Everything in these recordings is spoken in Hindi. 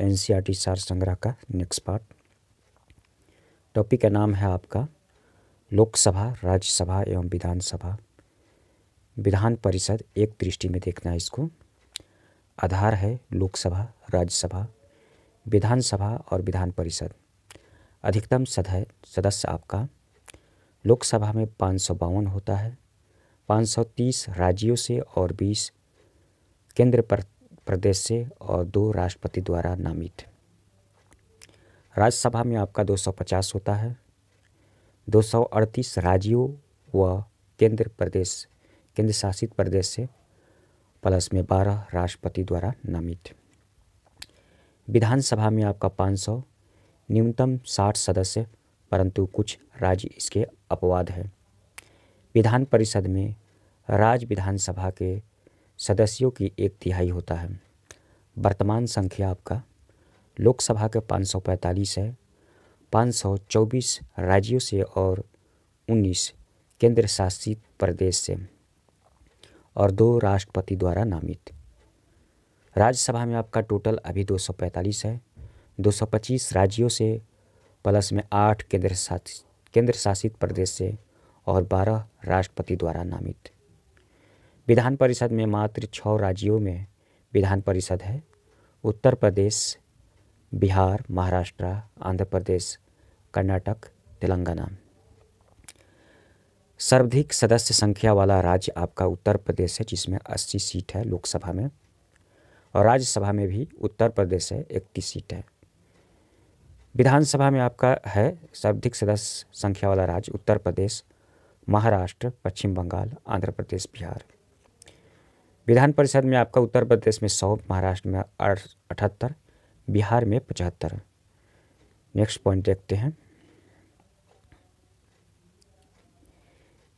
एनसीईआरटी सार संग्रह का नेक्स्ट पार्ट टॉपिक का नाम है आपका लोकसभा, राज्यसभा एवं विधानसभा। विधान परिषद एक दृष्टि में देखना है इसको। आधार है लोकसभा, राज्यसभा, विधानसभा और विधान परिषद। अधिकतम सदस्य सदस्य आपका। लोकसभा में पाँच सौ बावन होता है। 530 राज्यों से और 20 केंद्र प्रदेश से और दो राष्ट्रपति द्वारा नामित। राज्यसभा में आपका 250 होता है। 238 राज्यों व केंद्र प्रदेश केंद्र शासित प्रदेश से, प्लस में 12 राष्ट्रपति द्वारा नामित। विधानसभा में आपका 500 न्यूनतम 60 सदस्य, परंतु कुछ राज्य इसके अपवाद है। विधान परिषद में राज्य विधानसभा के सदस्यों की एक तिहाई होता है। वर्तमान संख्या आपका लोकसभा के 545 है 524 राज्यों से और 19 केंद्र शासित प्रदेश से और दो राष्ट्रपति द्वारा नामित। राज्यसभा में आपका टोटल अभी 245 है 225 राज्यों से प्लस में आठ केंद्र शासित केंद्र शासित प्रदेश से और 12 राष्ट्रपति द्वारा नामित। विधान परिषद में मात्र छः राज्यों में विधान परिषद है। उत्तर प्रदेश, बिहार, महाराष्ट्र, आंध्र प्रदेश, कर्नाटक, तेलंगाना। सर्वाधिक सदस्य संख्या वाला राज्य आपका उत्तर प्रदेश है, जिसमें 80 सीट है लोकसभा में। और राज्यसभा में भी उत्तर प्रदेश है इकतीस सीट है। विधानसभा में आपका है सर्वाधिक सदस्य संख्या वाला राज्य उत्तर प्रदेश, महाराष्ट्र, पश्चिम बंगाल, आंध्र प्रदेश, बिहार। विधान परिषद में आपका उत्तर प्रदेश में सौ, महाराष्ट्र में अठहत्तर, बिहार में पचहत्तर। नेक्स्ट पॉइंट देखते हैं।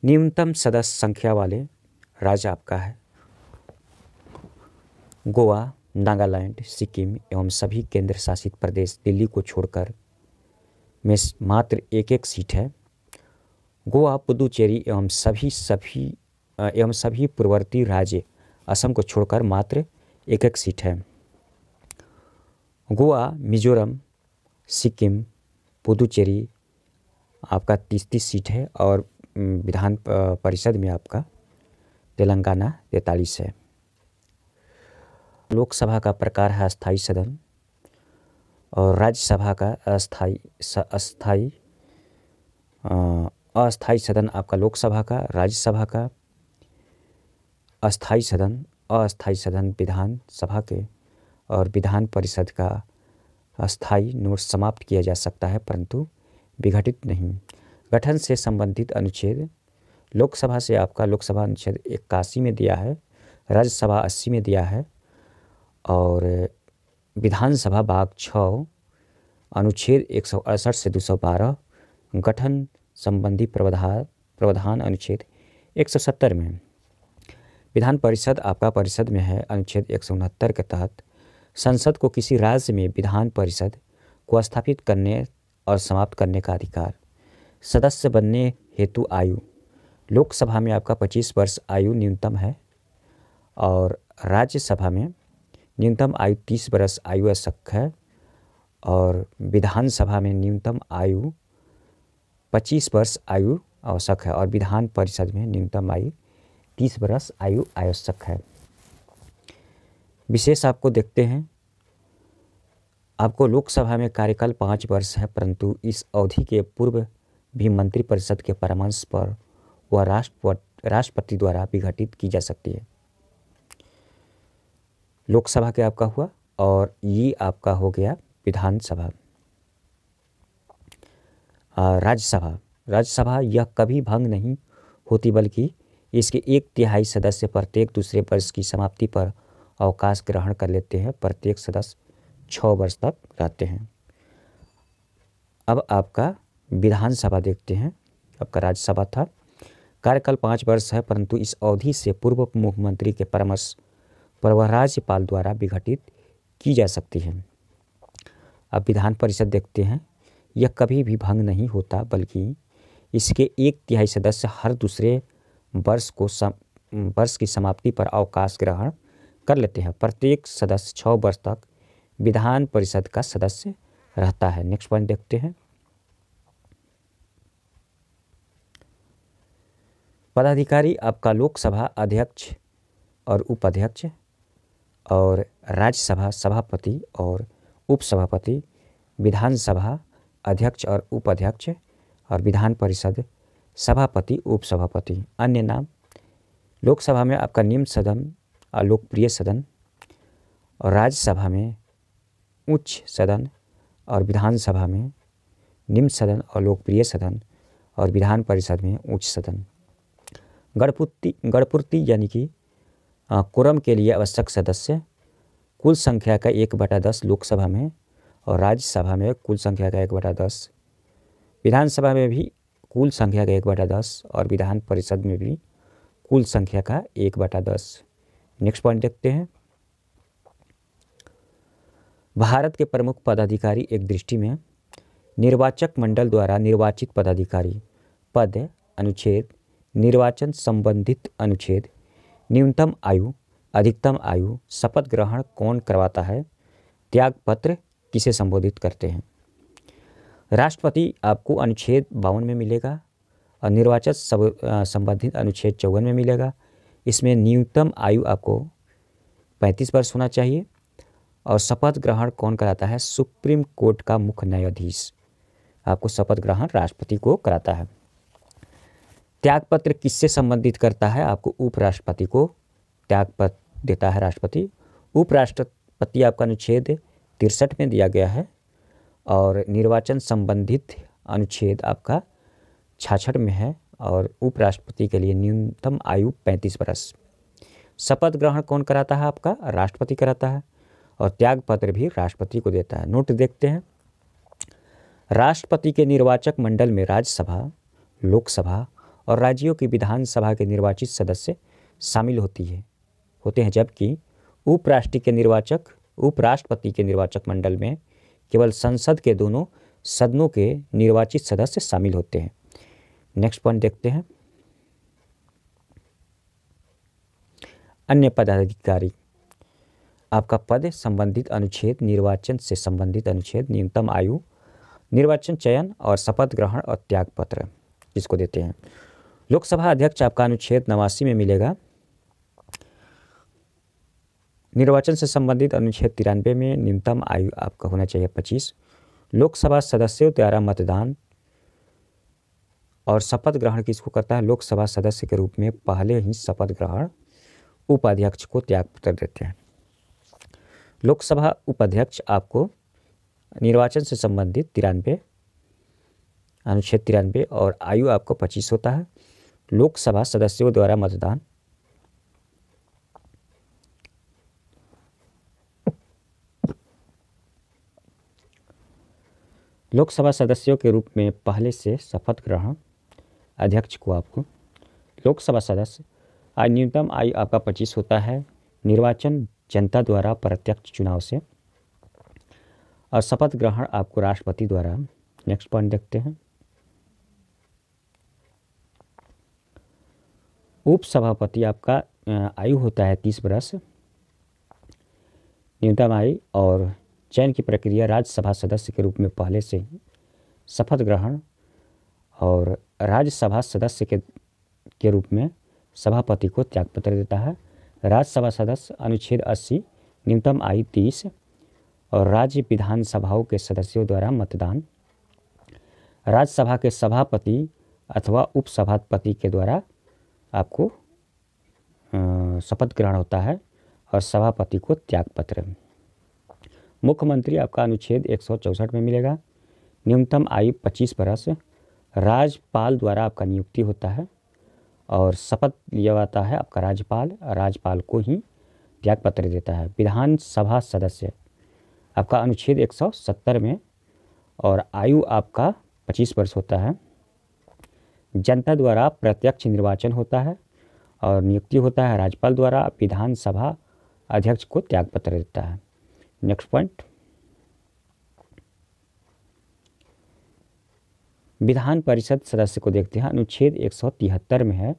न्यूनतम सदस्य संख्या वाले राज्य आपका है। गोवा, नागालैंड, सिक्किम एवं सभी केंद्र शासित प्रदेश दिल्ली को छोड़कर में मात्र एक एक सीट है। गोवा, पुदुचेरी एवं सभी सभी एवं सभी पूर्ववर्ती राज्य असम को छोड़कर मात्र एक एक सीट है। गोवा, मिजोरम, सिक्किम, पुदुचेरी आपका तीस तीस सीट है और विधान परिषद में आपका तेलंगाना तैतालीस है। लोकसभा का प्रकार है अस्थाई सदन और राज्यसभा का अस्थाई अस्थाई अस्थाई सदन आपका लोकसभा का, राज्यसभा का अस्थाई सदन अस्थाई सदन विधान सभा के और विधान परिषद का अस्थाई नोट समाप्त किया जा सकता है, परंतु विघटित नहीं। गठन से संबंधित अनुच्छेद, लोकसभा से आपका लोकसभा अनुच्छेद इक्यासी में दिया है, राज्यसभा अस्सी में दिया है और विधानसभा भाग छः अनुच्छेद एक सौ अड़सठ से दो सौ बारह, गठन संबंधी प्रावधान प्रावधान अनुच्छेद एक सौ सत्तर में। विधान परिषद आपका परिषद में है, अनुच्छेद एक सौ उनहत्तर के तहत। संसद को किसी राज्य में विधान परिषद को स्थापित करने और समाप्त करने का अधिकार। सदस्य बनने हेतु आयु। लोकसभा में आपका 25 वर्ष आयु न्यूनतम है और राज्यसभा में न्यूनतम आयु तीस वर्ष आयु आवश्यक है और विधानसभा में न्यूनतम आयु पच्चीस वर्ष आयु आवश्यक है और विधान परिषद में न्यूनतम आयु तीस वर्ष आयु आवश्यक है। विशेष आपको देखते हैं, आपको लोकसभा में कार्यकाल पाँच वर्ष है, परंतु इस अवधि के पूर्व भी मंत्रिपरिषद के परामर्श पर वह राष्ट्रपति राष्ट्रपति द्वारा विघटित की जा सकती है। लोकसभा के आपका हुआ और ये आपका हो गया विधानसभा। राज्यसभा। राज्यसभा यह कभी भंग नहीं होती, बल्कि इसके एक तिहाई सदस्य प्रत्येक दूसरे वर्ष की समाप्ति पर अवकाश ग्रहण कर लेते हैं। प्रत्येक सदस्य छः वर्ष तक रहते हैं। अब आपका विधानसभा देखते हैं। आपका राज्यसभा था। कार्यकाल पाँच वर्ष है, परंतु इस अवधि से पूर्व मुख्यमंत्री के परामर्श पर वह राज्यपाल द्वारा विघटित की जा सकती है। अब विधान परिषद देखते हैं। यह कभी भी भंग नहीं होता, बल्कि इसके एक तिहाई सदस्य हर दूसरे वर्ष को सम, वर्ष की समाप्ति पर अवकाश ग्रहण कर लेते हैं। प्रत्येक सदस्य छः वर्ष तक विधान परिषद का सदस्य रहता है। नेक्स्ट पॉइंट देखते हैं। पदाधिकारी आपका लोकसभा अध्यक्ष और उपाध्यक्ष और राज्यसभा सभापति और उपसभापति, विधानसभा अध्यक्ष और उपाध्यक्ष और विधान परिषद सभापति, उपसभापति। अन्य नाम, लोकसभा में आपका निम्न सदन और लोकप्रिय सदन, और राज्यसभा में उच्च सदन, और विधानसभा में निम्न सदन और लोकप्रिय सदन, और विधान परिषद में उच्च सदन। गणपूर्ति गणपूर्ति यानी कि कोरम के लिए आवश्यक सदस्य, कुल संख्या का एक बटा दस लोकसभा में, और राज्यसभा में कुल संख्या का एक बटा दस। विधानसभा में भी कुल संख्या का एक बटा दस और विधान परिषद में भी कुल संख्या का एक बटा दस। नेक्स्ट पॉइंट देखते हैं। भारत के प्रमुख पदाधिकारी एक दृष्टि में निर्वाचक मंडल द्वारा निर्वाचित पदाधिकारी। पद अनुच्छेद, निर्वाचन संबंधित अनुच्छेद, न्यूनतम आयु, अधिकतम आयु, शपथ ग्रहण कौन करवाता है त्याग पत्र किसे संबोधित करते हैं? राष्ट्रपति आपको अनुच्छेद बावन में मिलेगा और निर्वाचन सब संबंधित अनुच्छेद चौवन में मिलेगा। इसमें न्यूनतम आयु आपको पैंतीस वर्ष होना चाहिए और शपथ ग्रहण कौन कराता है? सुप्रीम कोर्ट का मुख्य न्यायाधीश। आपको शपथ ग्रहण राष्ट्रपति को कराता है। त्यागपत्र किससे संबंधित करता है? आपको उपराष्ट्रपति को त्यागपत्र देता है राष्ट्रपति। उपराष्ट्रपति आपका अनुच्छेद तिरसठ में दिया गया है। और निर्वाचन संबंधित अनुच्छेद आपका छाछठ में है और उपराष्ट्रपति के लिए न्यूनतम आयु पैंतीस वर्ष शपथ ग्रहण कौन कराता है आपका? राष्ट्रपति कराता है और त्याग पत्र भी राष्ट्रपति को देता है। नोट देखते हैं। राष्ट्रपति के निर्वाचक मंडल में राज्यसभा, लोकसभा और राज्यों की विधानसभा के निर्वाचित सदस्य शामिल होती है, होते हैं, जबकि उपराष्ट्रपति के निर्वाचक, उपराष्ट्रपति के निर्वाचक मंडल में केवल संसद के दोनों सदनों के निर्वाचित सदस्य शामिल होते हैं। नेक्स्ट पॉइंट देखते हैं। अन्य पदाधिकारी। आपका पद संबंधित अनुच्छेद निर्वाचन से संबंधित अनुच्छेद न्यूनतम आयु, निर्वाचन चयन और शपथ ग्रहण और त्याग पत्र इसको देते हैं। लोकसभा अध्यक्ष आपका अनुच्छेद नवासी में मिलेगा। निर्वाचन से संबंधित अनुच्छेद तिरानवे में न्यूनतम आयु आपका होना चाहिए पच्चीस। लोकसभा सदस्यों द्वारा मतदान। और शपथ ग्रहण किसको करता है? लोकसभा सदस्य के रूप में पहले ही शपथ ग्रहण उपाध्यक्ष को त्यागपत्र देते हैं। लोकसभा उपाध्यक्ष आपको निर्वाचन से संबंधित तिरानवे, अनुच्छेद तिरानवे और आयु आपको पच्चीस होता है। लोकसभा सदस्यों द्वारा मतदान। लोकसभा सदस्यों के रूप में पहले से शपथ ग्रहण, अध्यक्ष को आपको, लोकसभा सदस्य, आज न्यूनतम आयु आपका पच्चीस होता है, निर्वाचन जनता द्वारा प्रत्यक्ष चुनाव से, और शपथ ग्रहण आपको राष्ट्रपति द्वारा नेक्स्ट पॉइंट देखते हैं। उपसभापति आपका आयु होता है तीस वर्ष न्यूनतम आयु और चयन की प्रक्रिया राज्यसभा सदस्य के रूप में पहले से शपथ ग्रहण और राज्यसभा सदस्य के के रूप में सभापति को त्यागपत्र देता है। राज्यसभा सदस्य अनुच्छेद 80 न्यूनतम आयु तीस और राज्य विधानसभाओं के सदस्यों द्वारा मतदान। राज्यसभा के सभापति अथवा उपसभापति के द्वारा आपको शपथ ग्रहण होता है और सभापति को त्यागपत्र। मुख्यमंत्री आपका अनुच्छेद एक में मिलेगा। न्यूनतम आयु 25 वर्ष राज्यपाल द्वारा आपका नियुक्ति होता है और शपथ लिया जाता है आपका राज्यपाल। राज्यपाल को ही त्यागपत्र देता है। विधानसभा सदस्य आपका अनुच्छेद 170 में और आयु आपका 25 वर्ष होता है। जनता द्वारा प्रत्यक्ष निर्वाचन होता है और नियुक्ति होता है। राज्यपाल द्वारा विधानसभा अध्यक्ष को त्यागपत्र देता है। नेक्स्ट पॉइंट विधान परिषद सदस्य को देखते हैं। अनुच्छेद एक सौ तिहत्तर में है।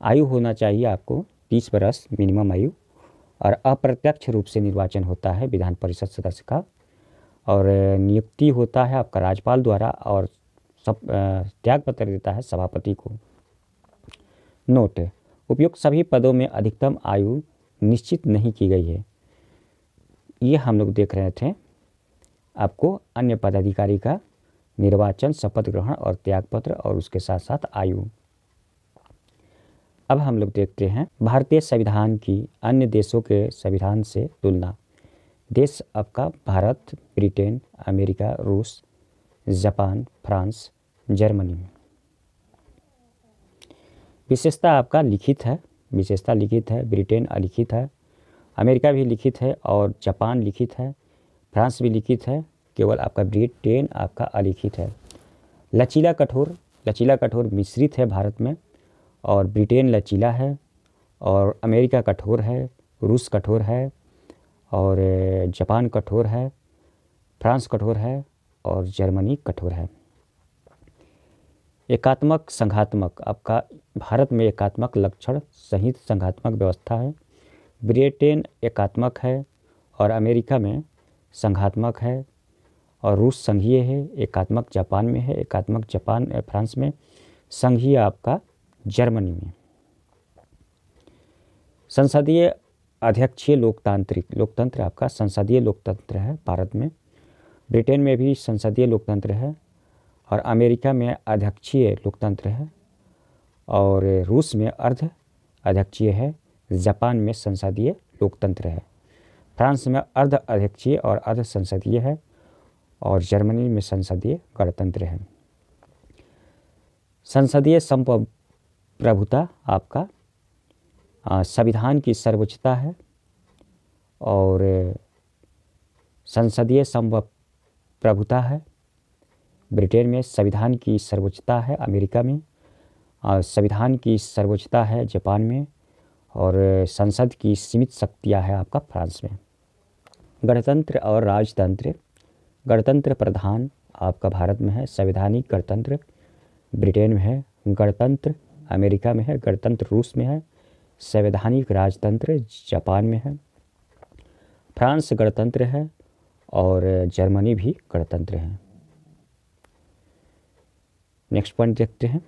आयु होना चाहिए आपको तीस बरस मिनिमम आयु और अप्रत्यक्ष रूप से निर्वाचन होता है विधान परिषद सदस्य का। और नियुक्ति होता है आपका राज्यपाल द्वारा और सब त्याग पत्र देता है सभापति को। नोट, उपयुक्त सभी पदों में अधिकतम आयु निश्चित नहीं की गई है। ये हम लोग देख रहे थे आपको अन्य पदाधिकारी का निर्वाचन, शपथ ग्रहण और त्यागपत्र और उसके साथ साथ आयु। अब हम लोग देखते हैं भारतीय संविधान की अन्य देशों के संविधान से तुलना। देश आपका भारत, ब्रिटेन, अमेरिका, रूस, जापान, फ्रांस, जर्मनी। विशेषता आपका लिखित है, विशेषता लिखित है, ब्रिटेन अलिखित है अमेरिका भी लिखित है और जापान लिखित है, फ्रांस भी लिखित है, केवल आपका ब्रिटेन आपका अलिखित है। लचीला कठोर लचीला कठोर मिश्रित है भारत में, और ब्रिटेन लचीला है, और अमेरिका कठोर है, रूस कठोर है, और जापान कठोर है, फ्रांस कठोर है, और जर्मनी कठोर है। एकात्मक, संघात्मक, आपका भारत में एकात्मक लक्षण, सहित संघात्मक व्यवस्था है। ब्रिटेन एकात्मक है और अमेरिका में संघात्मक है और रूस संघीय है, एकात्मक जापान में है, एकात्मक जापान फ्रांस में, संघीय आपका जर्मनी में। संसदीय अध्यक्षीय लोकतांत्रिक, लोकतंत्र आपका संसदीय लोकतंत्र है भारत में। ब्रिटेन में भी संसदीय लोकतंत्र है और अमेरिका में अध्यक्षीय लोकतंत्र है और रूस में अर्ध अध्यक्षीय है। जापान में संसदीय लोकतंत्र है। फ्रांस में अर्ध अध्यक्षीय और अर्ध संसदीय है और जर्मनी में संसदीय गणतंत्र है। संसदीय संप्रभुता आपका संविधान की सर्वोच्चता है और संसदीय संप्रभुता है। ब्रिटेन में संविधान की सर्वोच्चता है अमेरिका में संविधान की सर्वोच्चता है जापान में और संसद की सीमित शक्तियाँ है आपका फ्रांस में। गणतंत्र और राजतंत्र। गणतंत्र प्रधान आपका भारत में है, संवैधानिक गणतंत्र ब्रिटेन में है, गणतंत्र अमेरिका में है, गणतंत्र रूस में है, संवैधानिक राजतंत्र जापान में है। फ्रांस गणतंत्र है और जर्मनी भी गणतंत्र है। नेक्स्ट पॉइंट देखते हैं।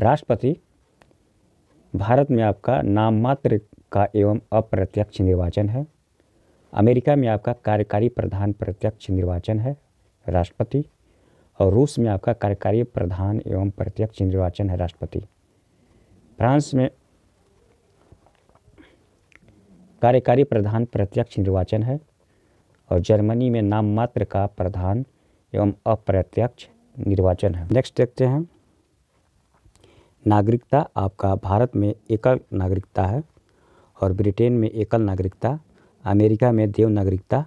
राष्ट्रपति, भारत में आपका नाम मात्र का एवं अप्रत्यक्ष निर्वाचन है। अमेरिका में आपका कार्यकारी प्रधान प्रत्यक्ष निर्वाचन है, राष्ट्रपति, और रूस में आपका कार्यकारी प्रधान एवं प्रत्यक्ष निर्वाचन है, राष्ट्रपति। फ्रांस में कार्यकारी प्रधान प्रत्यक्ष निर्वाचन है, और जर्मनी में नाम मात्र का प्रधान एवं अप्रत्यक्ष निर्वाचन है। नेक्स्ट देखते हैं। नागरिकता आपका भारत में एकल नागरिकता है और ब्रिटेन में एकल नागरिकता, अमेरिका में देव नागरिकता,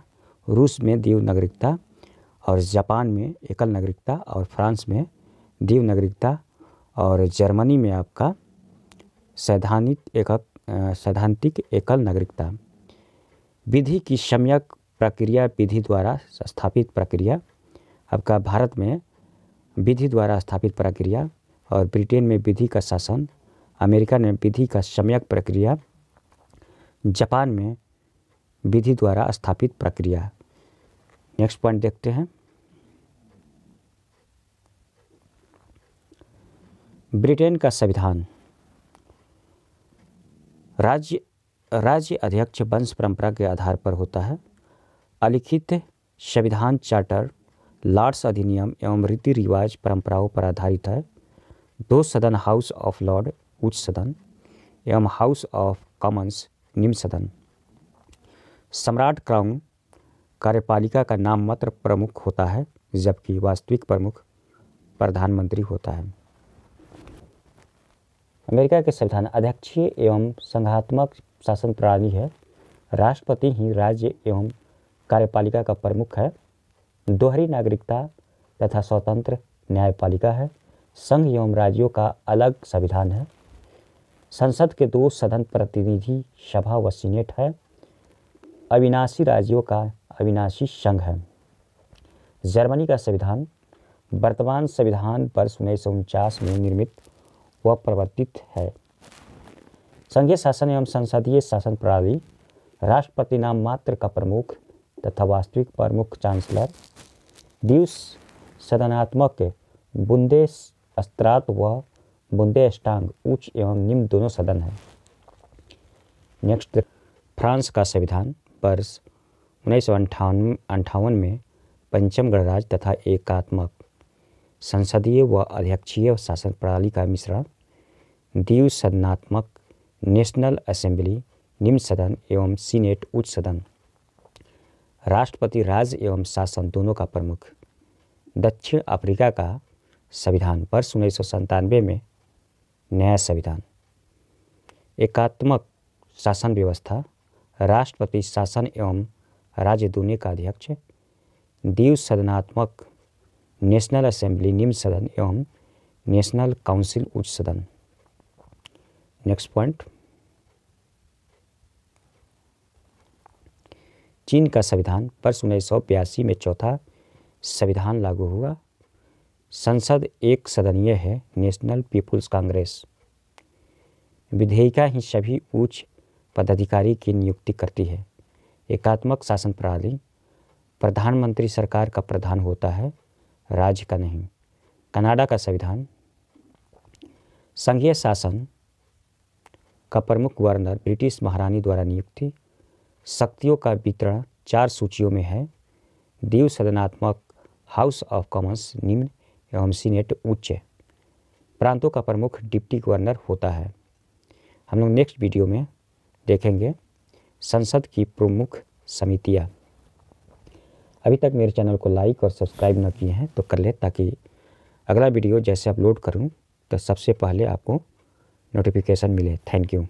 रूस में देव नागरिकता और जापान में एकल नागरिकता और फ्रांस में देव नागरिकता और जर्मनी में आपका सैद्धांतिक एक सैद्धांतिक एकल नागरिकता। विधि की सम्यक प्रक्रिया, विधि द्वारा स्थापित प्रक्रिया, आपका भारत में विधि द्वारा स्थापित प्रक्रिया और ब्रिटेन में विधि का शासन, अमेरिका में विधि का सम्यक प्रक्रिया, जापान में विधि द्वारा स्थापित प्रक्रिया। नेक्स्ट पॉइंट देखते हैं। ब्रिटेन का संविधान। राज्य राज्य अध्यक्ष वंश परंपरा के आधार पर होता है। अलिखित संविधान चार्टर, लॉर्ड्स अधिनियम एवं रीति रिवाज परंपराओं पर आधारित है। दो सदन हाउस ऑफ़ लॉर्ड, उच्च सदन, एवं हाउस ऑफ़ कॉमन्स, निम्न सदन। सम्राट क्राउन कार्यपालिका का नाम मात्र प्रमुख होता है, जबकि वास्तविक प्रमुख प्रधानमंत्री होता है। अमेरिका के संविधान अध्यक्षीय एवं संघात्मक शासन प्रणाली है। राष्ट्रपति ही राज्य एवं कार्यपालिका का प्रमुख है। दोहरी नागरिकता तथा स्वतंत्र न्यायपालिका है। संघ एवं राज्यों का अलग संविधान है। संसद के दो सदन प्रतिनिधि सभा व सीनेट है। अविनाशी राज्यों का अविनाशी संघ है। जर्मनी का संविधान वर्तमान संविधान वर्ष उन्नीस सौ उनचास में निर्मित व प्रवर्तित है। संघीय शासन एवं संसदीय शासन प्रणाली राष्ट्रपति नाम मात्र का प्रमुख तथा वास्तविक प्रमुख चांसलर। द्वीप सदनात्मक बुंदे अस्त्रात व बुंदे उच्च एवं निम्न दोनों सदन है। नेक्स्ट फ्रांस का संविधान वर्ष उन्नीस सौ अंठावन में पंचम गणराज तथा एकात्मक, संसदीय व अध्यक्षीय शासन प्रणाली का मिश्रण द्विसदनात्मक नेशनल असेंबली, निम्न सदन एवं सीनेट, उच्च सदन। राष्ट्रपति, राज्य एवं शासन दोनों का प्रमुख, दक्षिण अफ्रीका का संविधान वर्ष उन्नीस सौ संतानवे में नया संविधान। एकात्मक शासन व्यवस्था, राष्ट्रपति शासन एवं राज्य दोनों का अध्यक्ष, दीव सदनात्मक नेशनल असेंबली, निम्न सदन एवं नेशनल काउंसिल उच्च सदन। Next point. चीन का संविधान वर्ष उन्नीस सौ बयासी में चौथा संविधान लागू हुआ। संसद एक सदनीय है, नेशनल पीपुल्स कांग्रेस। विधेयिका ही सभी उच्च पदाधिकारी की नियुक्ति करती है। एकात्मक शासन प्रणाली, प्रधानमंत्री सरकार का प्रधान होता है, राज्य का नहीं, कनाडा का संविधान। संघीय शासन का प्रमुख गवर्नर ब्रिटिश महारानी द्वारा नियुक्ति। शक्तियों का वितरण चार सूचियों में है। दीव सदनात्मक हाउस ऑफ़ कॉमन्स निम्न एवं सीनेट उच्च प्रांतों का प्रमुख डिप्टी गवर्नर होता है। हम लोग नेक्स्ट वीडियो में देखेंगे संसद की प्रमुख समितियाँ। अभी तक मेरे चैनल को लाइक और सब्सक्राइब न किए हैं तो कर ले ताकि अगला वीडियो जैसे अपलोड करूँ तो सबसे पहले आपको नोटिफिकेशन मिले। Thank you.